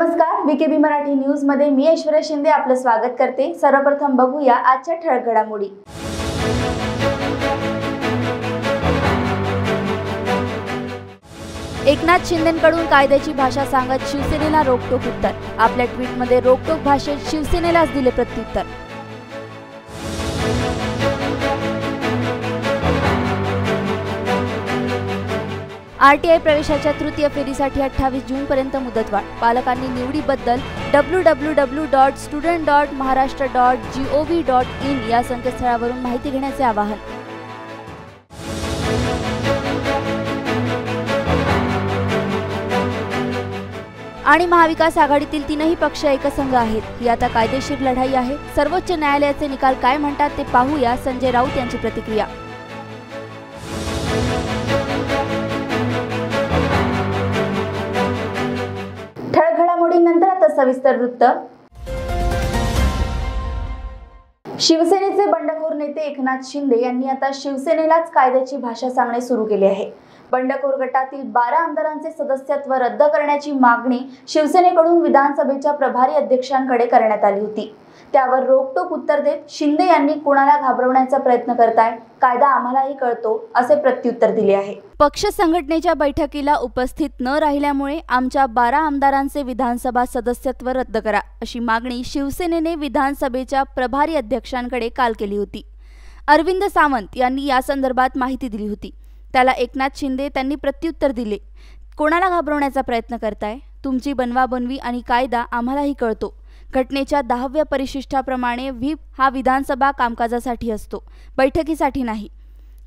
नमस्कार बीकेबी मराठी न्यूजमध्ये मी ऐश्वर्या शिंदे आपलं स्वागत करते. सर्वप्रथम बघूया आजच्या ठळक घडामोडी. एकनाथ शिंदेकडून कायद्याची भाषा सांगत शिवसेनेला रोकटोक उत्तर. आपल्या ट्विटमध्ये रोकटोक भाषेत शिवसेनेलाच दिले प्रत्युत्तर. आरटीआय प्रवेशाच्या तृतीय फेरीसाठी अठ्ठावीस जूनपर्यंत मुदतवाढ. पालकांनी निवडीबद्दल W W W dot student dot Maharashtra dot G O V dot in या संकेतस्थळावरून माहिती घेण्याचे आवाहन. आणि महाविकास आघाडीतील तीनही पक्ष एकसंघ आहेत. ही आता कायदेशीर लढाई आहे. सर्वोच्च न्यायालयाचे निकाल काय म्हणतात ते पाहूया. संजय राऊत यांची प्रतिक्रिया. सविस्तर वृत्त. शिवसेनेचे बंडखोर नेते एकनाथ शिंदे यांनी आता शिवसेनेलाच कायद्याची भाषा सांगणे सुरू केले आहे. बंडखोर गटातील बारा आमदारांचे सदस्यत्व रद्द करण्याची मागणी शिवसेनेकडून विधानसभेच्या प्रभारी अध्यक्षांकडे करण्यात आली होती. त्यावर रोकटोक उत्तर देत शिंदे यांनी कुणाला घाबरवण्याचा प्रयत्न करताय? कायदा आम्हालाही कळतो असे प्रत्युत्तर दिले आहे. पक्ष संघटनेच्या बैठकीला उपस्थित न राहिल्यामुळे आमच्या बारा आमदारांचे विधानसभा सदस्यत्व रद्द करा अशी मागणी शिवसेनेने विधानसभेच्या प्रभारी अध्यक्षांकडे काल केली होती. अरविंद सावंत यांनी या संदर्भात माहिती दिली होती. त्याला एकनाथ शिंदे त्यांनी प्रत्युत्तर दिले. कोणाला घाबरवण्याचा प्रयत्न करताय? तुमची बनवाबनवी आणि कायदा आम्हालाही कळतो. घटनेच्या दहाव्या परिशिष्टाप्रमाणे व्हीप हा विधानसभा कामकाजासाठी असतो बैठकीसाठी नाही.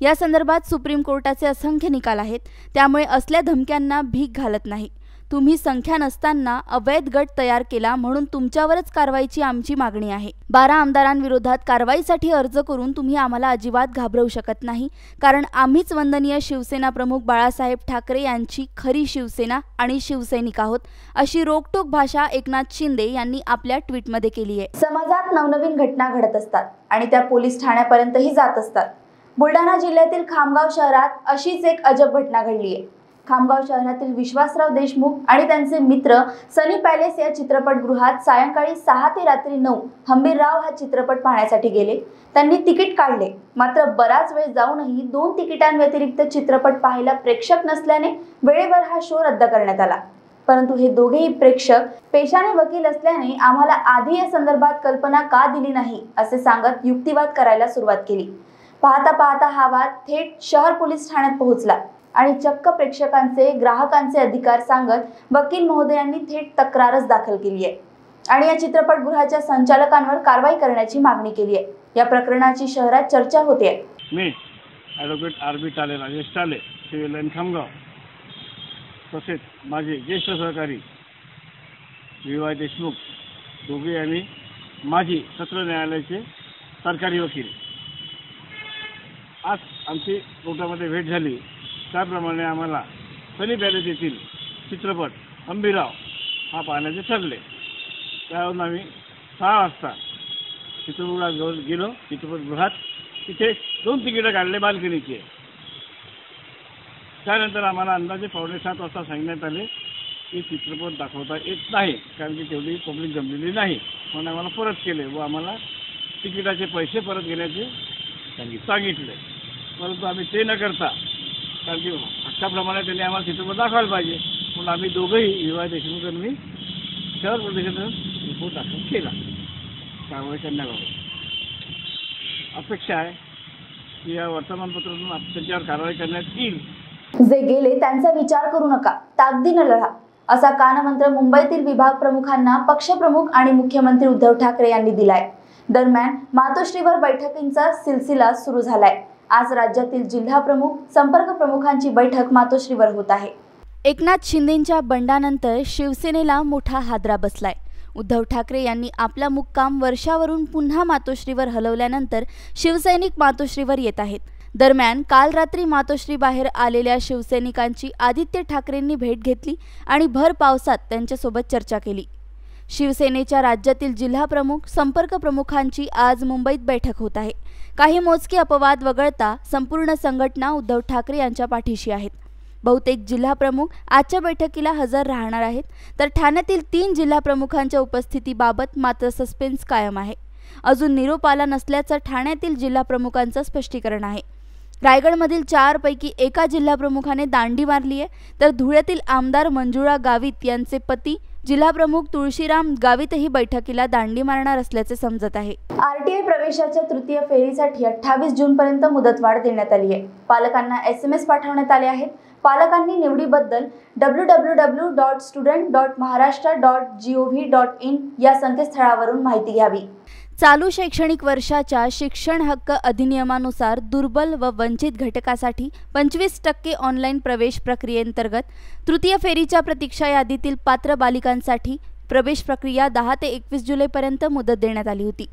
या संदर्भात सुप्रीम कोर्टाचे असंख्य निकाल आहेत त्यामुळे असल्या धमक्यांना भीक घालत नाही. तुम्ही संख्या नसताना अवैध गट तयार केला म्हणून तुमच्यावरच कारवाईची आमची मागणी आहे. बारा आमदारांविरोधात कारवाईसाठी अर्ज करून तुम्ही आम्हाला अजिबात घाबरवू शकत नाही कारण आम्हीच वंदनीय शिवसेना प्रमुख बाळासाहेब ठाकरे यांची खरी शिवसेना आणि शिवसैनिक आहोत अशी रोकटोक भाषा एकनाथ शिंदे यांनी आपल्या ट्विटमध्ये केली आहे. समाजात नवनवीन घटना घडत असतात आणि त्या पोलीस ठाण्यापर्यंतही जात असतात. बुलढाणा जिल्ह्यातील खामगाव शहरात अशीच एक अजब घटना घडली आहे. खामगाव शहरातील विश्वासराव देशमुख आणि त्यांचे मित्र सनी पॅलेस या चित्रपटगृहात सायंकाळी सहा ते रात्री नऊ हंबीरराव हा चित्रपट पाहण्यासाठी गेले. त्यांनी तिकीट काढले. मात्र बराच वेळ जाऊनही दोन तिकिटांव्यतिरिक्त चित्रपट पाहायला प्रेक्षक नसल्याने वेळेवर हा शो रद्द करण्यात आला. परंतु हे दोघेही प्रेक्षक पेशाने वकील असल्याने आम्हाला आधी या संदर्भात कल्पना का दिली नाही असे सांगत युक्तिवाद करायला सुरुवात केली. पाहता पाहता हा वाद थेट शहर पोलीस ठाण्यात पोहोचला. आणि चक्क प्रेक्षकांचे ग्राहकांचे अधिकार सांगत वकील महोदयांनी थेट तक्रारच दाखल केली आहे. आणि या चित्रपटगृहाच्या संचालकांवर कारवाई करण्याची मागणी केली आहे. या प्रकरणाची शहरात चर्चा होते. मी ॲडव्होकेट आर बी टाले राजेश टाले सिव्हिल लाईन खामगाव तसेच माझे ज्येष्ठ सहकारी व्ही वाय देशमुख दोघे आणि माझी सत्र न्यायालयाचे सरकारी वकील. आज आमची कोर्टामध्ये भेट झाली. त्याप्रमाणे आम्हाला सनी पॅलेस येथील चित्रपट अंबिराव हा पाहण्याचे ठरले. त्यावरून आम्ही सहा वाजता चित्रपटगृहात जाऊन गेलो चित्रपटगृहात. तिथे दोन तिकीटं काढले बाल्कनीचे. त्यानंतर आम्हाला अंदाजे पावणे सात वाजता सांगण्यात आले की चित्रपट दाखवता येत नाही कारण की तेवढी पब्लिक जमलेली नाही. म्हणून आम्हाला परत केले व आम्हाला तिकिटाचे पैसे परत घेण्याचे सांगितले. परंतु आम्ही ते न करता कारण की हक्काप्रमाणे त्यांनी आम्हाला चित्रपट दाखवायला पाहिजे. म्हणून आम्ही दोघंही विवाह देशमुखांनी शहर प्रदेशातून रिपोर्ट दाखल केला. त्यामुळे त्यांना अपेक्षा आहे की या वर्तमानपत्रातून त्यांच्यावर कारवाई करण्यात येईल. जे गेले त्यांचा विचार करू नका. ताकदीनं लढा. असा कानमंत्र मुंबईतील विभाग प्रमुखांना पक्षप्रमुख आणि मुख्यमंत्री उद्धव ठाकरे यांनी दिलाय. दरम्यान मातोश्रीवर बैठकींचा सिलसिला सुरू झालाय. आज राज्यातील जिल्हा प्रमुख संपर्क प्रमुखांची बैठक मातोश्रीवर होत आहे. एकनाथ शिंदेंच्या बंडानंतर शिवसेनेला मोठा हादरा बसलाय. उद्धव ठाकरे यांनी आपला मुक्काम वर्षावरून पुन्हा मातोश्रीवर हलवल्यानंतर शिवसैनिक मातोश्रीवर येत आहेत. दरम्यान काल रात्री मातोश्री बाहेर आलेल्या शिवसैनिकांची आदित्य ठाकरेंनी भेट घेतली आणि भर पावसात त्यांच्यासोबत चर्चा केली. शिवसेनेच्या राज्यातील जिल्हाप्रमुख संपर्क प्रमुखांची आज मुंबईत बैठक होत आहे. काही मोजके अपवाद वगळता संपूर्ण संघटना उद्धव ठाकरे यांच्या पाठीशी आहेत. बहुतेक जिल्हाप्रमुख आजच्या बैठकीला हजर राहणार आहेत तर ठाण्यातील तीन जिल्हाप्रमुखांच्या उपस्थितीबाबत मात्र सस्पेन्स कायम आहे. अजून निरोप आला नसल्याचं ठाण्यातील जिल्हाप्रमुखांचं स्पष्टीकरण आहे. रायगडमधील चारपैकी एका जिल्हाप्रमुखाने दांडी मारली आहे तर धुळ्यातील आमदार मंजुळा गावित यांचे पती जिल्हाप्रमुख तुळशीराम गावितही बैठकीला दांडी मारणार असल्याचे समजत आहे. आरटीआय प्रवेशाच्या तृतीय फेरीसाठी अठ्ठावीस जूनपर्यंत मुदतवाढ देण्यात आली आहे. पालकांना एस एम एस पाठवण्यात आले आहेत. पालकांनी निवडीबद्दल W W W dot student dot Maharashtra dot G O V dot in या संकेतस्थळावरून माहिती घ्यावी. चालू शैक्षणिक वर्षाच्या शिक्षण हक्क अधिनियमानुसार दुर्बल व वंचित घटकासाठी पंचवीस टक्के ऑनलाईन प्रवेश प्रक्रियेअंतर्गत तृतीय फेरीच्या प्रतीक्षा यादीतील पात्र बालिकांसाठी प्रवेश प्रक्रिया दहा ते एकवीस जुलैपर्यंत मुदत देण्यात आली होती.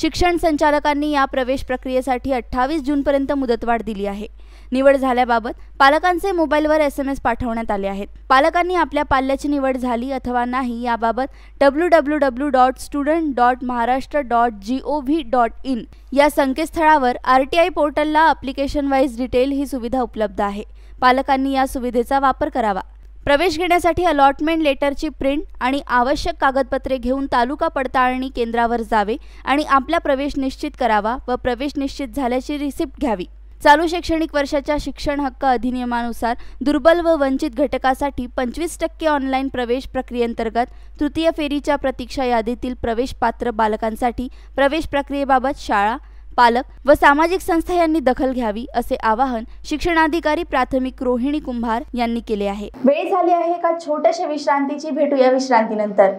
शिक्षण संचालकांनी या प्रवेश प्रक्रियेसाठी अठ्ठावीस जूनपर्यंत मुदतवाढ दिली आहे. निवड झाल्याबाबत पालकांचे मोबाईलवर एस एम एस पाठवण्यात आले आहेत. पालकांनी आपल्या पाल्याची निवड झाली अथवा नाही याबाबत W W W dot student dot Maharashtra dot G O V dot in या संकेतस्थळावर आर टी आय पोर्टलला अप्लिकेशन वाईज डिटेल ही सुविधा उपलब्ध आहे. पालकांनी या सुविधेचा वापर करावा. प्रवेश घेण्यासाठी अलॉटमेंट लेटरची प्रिंट आणि आवश्यक कागदपत्रे घेऊन तालुका पडताळणी केंद्रावर जावे आणि आपला प्रवेश निश्चित करावा व प्रवेश निश्चित झाल्याची रिसिप्ट घ्यावी. चालू शैक्षणिक वर्षाच्या शिक्षण हक्क अधिनियमानुसार दुर्बल व वंचित घटकासाठी पंचवीस टक्के ऑनलाईन प्रवेश प्रक्रियेअंतर्गत तृतीय फेरीच्या प्रतीक्षा यादीतील प्रवेश पात्र बालकांसाठी प्रवेश प्रक्रियेबाबत शाळा पालक व सामाजिक संस्था यांनी दखल घ्यावी असे आवाहन शिक्षणाधिकारी प्राथमिक रोहिणी कुंभार यांनी केले आहे. वेळ झाली आहे एका छोट्याशा विश्रांतीची? भेटूया विश्रांतीनंतर.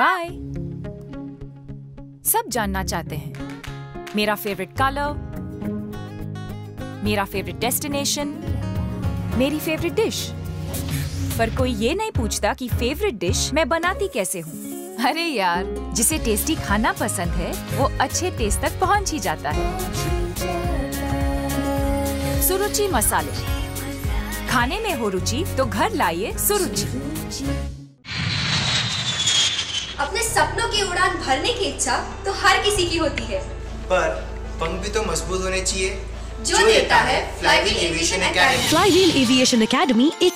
बाय सब जानना चाहते हैं। मेरा फेवरेट कलर मेरा फेवरेट डेस्टिनेशन मेरी फेवरेट डिश पर कोई ये नहीं पूछता कि फेवरेट डिश मैं बनाती कैसे हूँ। अरे यार जिसे टेस्टी खाना पसंद है वो अच्छे टेस्ट तक पहुँच ही जाता है। सुरुचि मसाले। खाने में हो रुचि तो घर लाइए सुरुचि। अपने सपनों की उड़ान भरने की इच्छा तो हर किसी की होती है। पर पंख भी तो मज़बूत होने चाहिए। जो देता है Flywheel aviation academy Flywheel aviation academy एक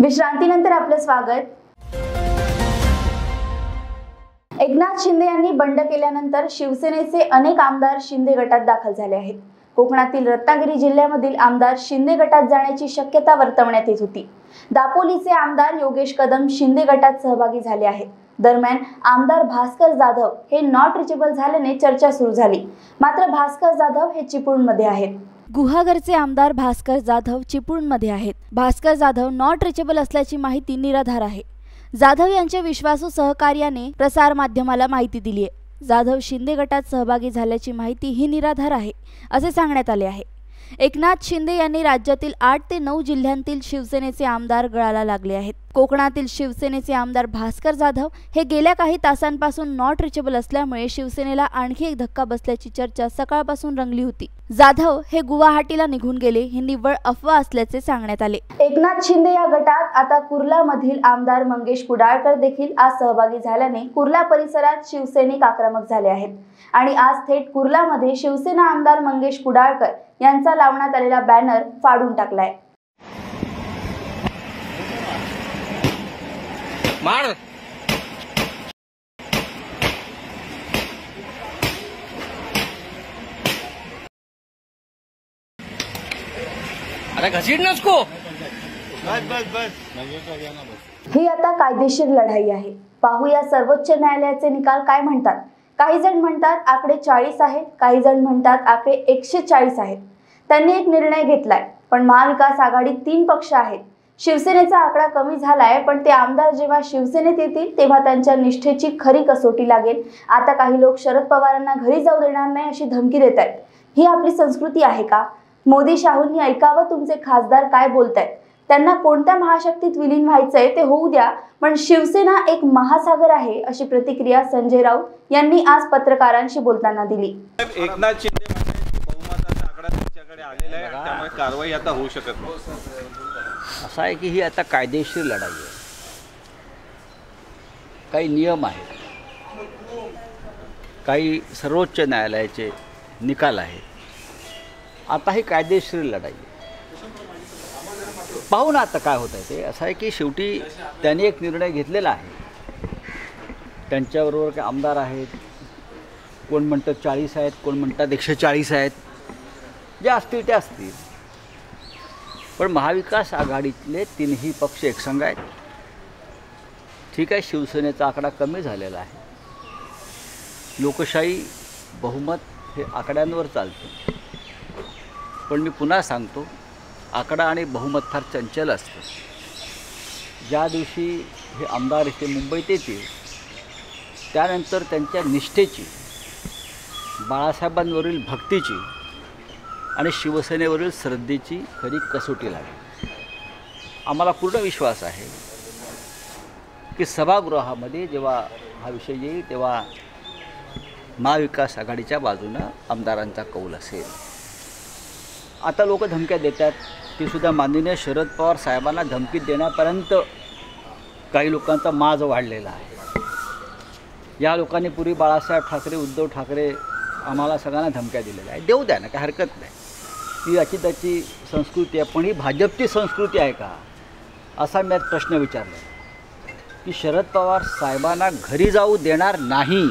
विश्रांतीनंतर आपलं स्वागत. एकनाथ शिंदे यांनी बंड केल्यानंतर शिवसेनेचे अनेक आमदार शिंदे गटात दाखल झाले आहेत. कोकणातील रत्नागिरी जिल्ह्यामधील आमदार शिंदे गटात जाण्याची शक्यता वर्तवण्यात येत होती. दापोलीचे आमदार योगेश कदम शिंदे गटात सहभागी झाले आहेत. दरम्यान आमदार भास्कर जाधव हे नॉट रिचेबल झाल्याने चर्चा सुरू झाली. मात्र भास्कर जाधव हे चिपळूणमध्ये आहेत. गुहागरचे आमदार भास्कर जाधव चिपळूणमध्ये आहेत. भास्कर जाधव नॉट रिचेबल असल्याची माहिती निराधार आहे. जाधव यांच्या विश्वासू सहकार्याने प्रसार माध्यमाला माहिती दिली आहे. जाधव शिंदे गटात सहभागी झाल्याची माहिती ही निराधार आहे असे सांगण्यात आले आहे. एकनाथ शिंदे यांनी राज्यातील आठ ते नऊ जिल्ह्यांतील शिवसेनेचे आमदार गळाला लागले आहेत. कोकणातील शिवसेनेचे आमदार भास्कर जाधव हे गेल्या काही तासांपासून नॉट रिचेबल असल्यामुळे शिवसेनेला आणखी एक धक्का बसल्याची चर्चा सकाळपासून रंगली होती. जाधव हे गुवाहाटीला निघून गेले ही निव्वळ अफवा असल्याचे सांगण्यात आले. एकनाथ शिंदे या गटात आता कुर्लामधील आमदार मंगेश कुडाळकर देखील आज सहभागी झाल्याने कुर्ला परिसरात शिवसैनिक आक्रमक झाले आहेत. आणि आज थेट कुर्लामध्ये शिवसेना आमदार मंगेश कुडाळकर यांचा लावण्यात आलेला बॅनर फाडून टाकलाय. मार. अरे घसीट ना उसको ही आता कायदेशीर लढाई आहे. पाहूया सर्वोच्च न्यायालयाचे निकाल काय म्हणतात. काही जण म्हणतात आकडे चाळीस आहेत काही जण म्हणतात आकडे एकशे चाळीस आहेत. त्यांनी एक निर्णय घेतलाय पण महाविकास आघाडीत तीन पक्ष आहेत. शिवसेनेचा आकडा कमी झालाय पण ते आमदार जेव्हा शिवसेनेत येतील तेव्हा त्यांच्या निष्ठेची खरी कसोटी लागेल. आता काही लोक शरद पवारांना घरी जाऊ देणार नाही अशी धमकी देत आहेत. ही आपली संस्कृती आहे का? मोदी शाहूंनी ऐकावं तुमचे खासदार काय बोलतायत? त्यांना कोणत्या महाशक्तीत विलीन व्हायचंय ते होऊ द्या पण शिवसेना एक महासागर आहे अशी प्रतिक्रिया संजय राऊत यांनी आज पत्रकारांशी बोलताना दिली. एकनाथ शिंदे बहुमताचा आकडा त्यांच्याकडे आलेला आहे त्यामुळे कारवाई आता होऊ शकत नाही. असं आहे की ही आता कायदेशीर लढाई आहे. काही नियम आहेत. काही सर्वोच्च न्यायालयाचे निकाल आहेत. आता ही कायदेशीर लढाई आहे. पाहू ना आता काय होत आहे ते. असं आहे की शेवटी त्यांनी एक निर्णय घेतलेला आहे. त्यांच्याबरोबर काही आमदार आहेत. कोण म्हणतात चाळीस आहेत कोण म्हणतात एकशे चाळीस आहेत. जे असतील ते असतील. पण महाविकास आघाडीतले तीनही पक्ष एकसंघ आहेत. ठीक आहे शिवसेनेचा आकडा कमी झालेला आहे. लोकशाही बहुमत हे आकड्यांवर चालतं. पण मी पुन्हा सांगतो आकडा आणि बहुमत फार चंचल असतं. ज्या दिवशी हे आमदार इथे मुंबईत येतील त्यानंतर त्यांच्या निष्ठेची बाळासाहेबांवरील भक्तीची आणि शिवसेनेवरील श्रद्धेची खरी कसोटी लागेल. आम्हाला पूर्ण विश्वास आहे की सभागृहामध्ये जेव्हा हा विषय येईल तेव्हा महाविकास आघाडीच्या बाजूनं आमदारांचा कौल असेल. आता लोक धमक्या देतात ती सुद्धा माननीय शरद पवार साहेबांना धमकी देण्यापर्यंत काही लोकांचा माज वाढलेला आहे. या लोकांनी पूर्वी बाळासाहेब ठाकरे उद्धव ठाकरे आम्हाला सगळ्यांना धमक्या दिलेल्या आहे देऊ द्या ना काही हरकत नाही. ती याची त्याची संस्कृती आहे. पण ही भाजपची संस्कृती आहे का? असा मी प्रश्न विचारला की शरद पवार साहेबांना घरी जाऊ देणार नाही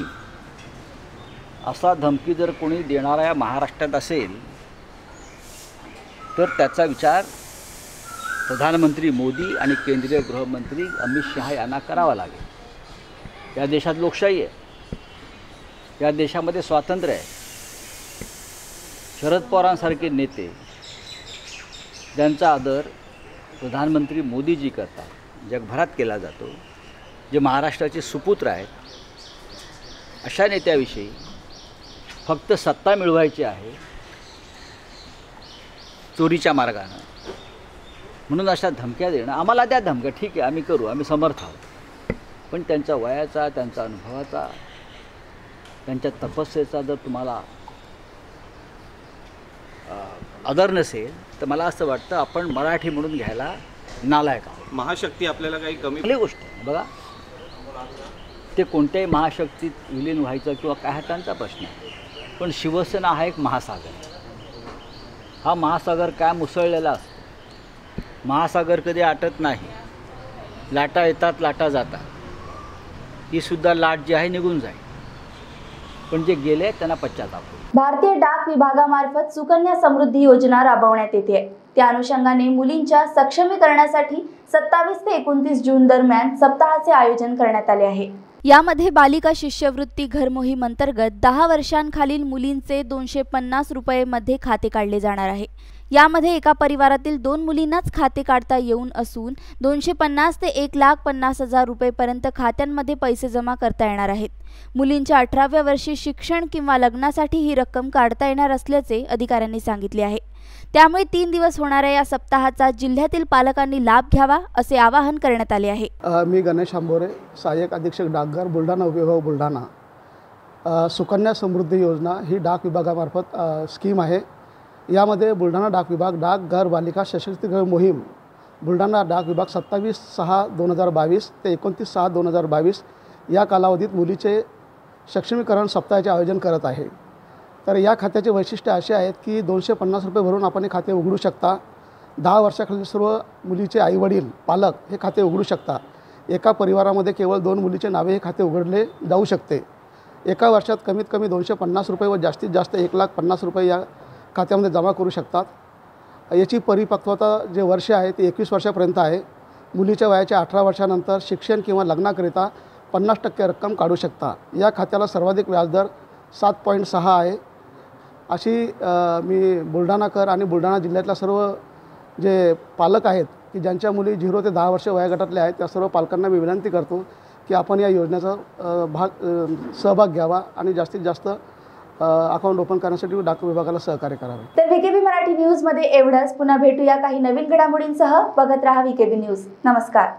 असा धमकी जर कोणी देणाऱ्या महाराष्ट्रात असेल तर त्याचा विचार प्रधानमंत्री मोदी आणि केंद्रीय गृहमंत्री अमित शहा यांना करावा लागेल. या देशात लोकशाही आहे. या देशामध्ये स्वातंत्र्य आहे. शरद पवारांसारखे नेते ज्यांचा आदर प्रधानमंत्री मोदीजी करतात जगभरात केला जातो जे महाराष्ट्राचे सुपुत्र आहेत अशा नेत्याविषयी फक्त सत्ता मिळवायची आहे चोरीच्या मार्गानं. म्हणून अशा धमक्या देणं आम्हाला त्या धमक्या ठीक आहे आम्ही करू आम्ही समर्थ आहोत. पण त्यांच्या वयाचा त्यांचा अनुभवाचा त्यांच्या तपस्येचा जर तुम्हाला आदर नसेल तर मला असं वाटतं आपण मराठी म्हणून घ्यायला नालायक आहोत. महाशक्ती आपल्याला काही कमी चांगली गोष्ट बघा. ते कोणत्याही महाशक्तीत विलीन व्हायचं किंवा काय हा त्यांचा प्रश्न आहे. पण शिवसेना हा एक महासागर हा महासागर काय मुसळलेला असतो. महासागर कधी आटत नाही. लाटा येतात लाटा जातात. ही सुद्धा लाट जी आहे निघून जाईल. पण जे गेले त्यांना पश्चाताप होईल. भारतीय डाक विभागामार्फत सुकन्या समृद्धी योजना राबवण्यात येते. त्या अनुषंगाने मुलींच्या सक्षमीकरणासाठी सत्तावीस ते एकोणतीस जून दरम्यान सप्ताहाचे आयोजन करण्यात आले आहे. यामध्ये बालिका शिष्यवृत्ती घर मोहीम अंतर्गत दहा वर्षांखालील मुलींचे दोनशे पन्नास रुपये मध्ये खाते काढले जाणार आहे. यामध्ये एका परिवारातील दोन मुलींनाच खाते काढता येऊन असून दोनशे पन्नास ते एक लाख पन्नास हजार रुपयेपर्यंत खात्यांमध्ये पैसे जमा करता येणार आहेत. मुलींच्या अठराव्या वर्षी शिक्षण किंवा लग्नासाठी ही रक्कम काढता येणार असल्याचे अधिकाऱ्यांनी सांगितले आहे. त्यामुळे तीन दिवस होणाऱ्या या सप्ताहाचा जिल्ह्यातील पालकांनी लाभ घ्यावा असे आवाहन करण्यात आले आहे. मी गणेश आंबोरे सहाय्यक अधीक्षक डाकघर बुलढाणा विभाग बुलढाणा. सुकन्या समृद्धी योजना ही डाक विभागामार्फत स्कीम आहे. यामध्ये बुलढाणा डाक विभाग डाकघर बालिका सशक्तीकरण मोहीम बुलढाणा डाक विभाग सत्तावीस सहा दोन हजार बावीस ते एकोणतीस सहा दोन हजार बावीस या कालावधीत मुलीचे सक्षमीकरण सप्ताहाचे आयोजन करत आहे. तर या खात्याचे वैशिष्ट्य असे आहेत की दोनशे पन्नास रुपये भरून आपण हे खाते उघडू शकता. दहा वर्षाखालील सर्व मुलीचे आईवडील पालक हे खाते उघडू शकता. एका परिवारामध्ये केवळ दोन मुलीचे नावे हे खाते उघडले जाऊ शकते. एका वर्षात कमीत कमी दोनशे पन्नास रुपये व जास्तीत जास्त एक लाख पन्नास रुपये या खात्यामध्ये जमा करू शकतात. याची परिपक्वता जे वर्ष आहे ते एकवीस वर्षापर्यंत आहे. मुलीच्या वयाच्या अठरा वर्षानंतर शिक्षण किंवा लग्नाकरिता पन्नास टक्के रक्कम काढू शकता. या खात्याला सर्वाधिक व्याजदर सात पॉईंट सहा आहे. अशी मी बुलढाणाकर आणि बुलढाणा जिल्ह्यातल्या सर्व जे पालक आहेत की ज्यांच्या मुली झिरो ते दहा वर्ष वयागटातल्या आहेत त्या सर्व पालकांना मी विनंती करतो की आपण या योजनेचा भाग सहभाग घ्यावा आणि जास्तीत जास्त अकाउंट ओपन करण्यासाठी डाक विभागाला सहकार्य करावे. तर व्हीकेबी मराठी न्यूजमध्ये एवढंच. पुन्हा भेटूया काही नवीन घडामोडींसह. बघत राहा व्हीकेबी न्यूज नमस्कार.